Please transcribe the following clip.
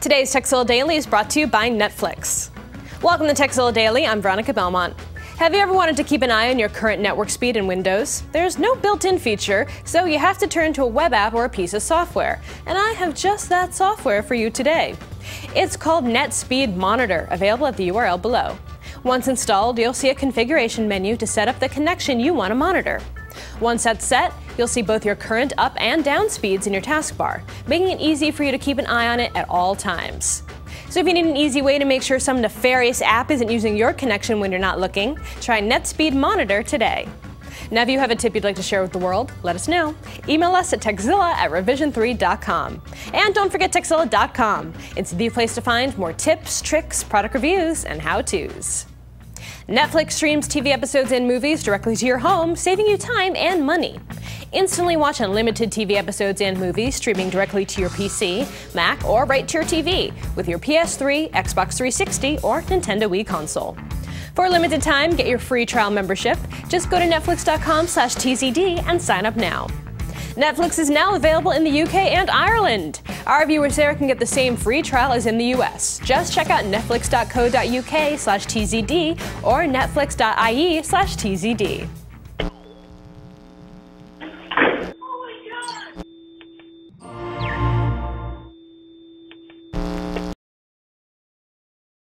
Today's Tekzilla Daily is brought to you by Netflix. Welcome to Tekzilla Daily. I'm Veronica Belmont. Have you ever wanted to keep an eye on your current network speed in Windows? There's no built in feature, so you have to turn to a web app or a piece of software. And I have just that software for you today. It's called NetSpeed Monitor, available at the URL below. Once installed, you'll see a configuration menu to set up the connection you want to monitor. Once that's set, you'll see both your current up and down speeds in your taskbar, making it easy for you to keep an eye on it at all times. So if you need an easy way to make sure some nefarious app isn't using your connection when you're not looking, try NetSpeed Monitor today. Now, if you have a tip you'd like to share with the world, let us know. Email us at tekzilla at revision3.com. And don't forget tekzilla.com. It's the place to find more tips, tricks, product reviews, and how-tos. Netflix streams TV episodes and movies directly to your home, saving you time and money. Instantly watch unlimited TV episodes and movies streaming directly to your PC, Mac, or right to your TV with your PS3, Xbox 360, or Nintendo Wii console. For a limited time, get your free trial membership. Just go to netflix.com/tzd and sign up now. Netflix is now available in the UK and Ireland. Our viewers there can get the same free trial as in the US. Just check out netflix.co.uk slash tzd or netflix.ie slash tzd.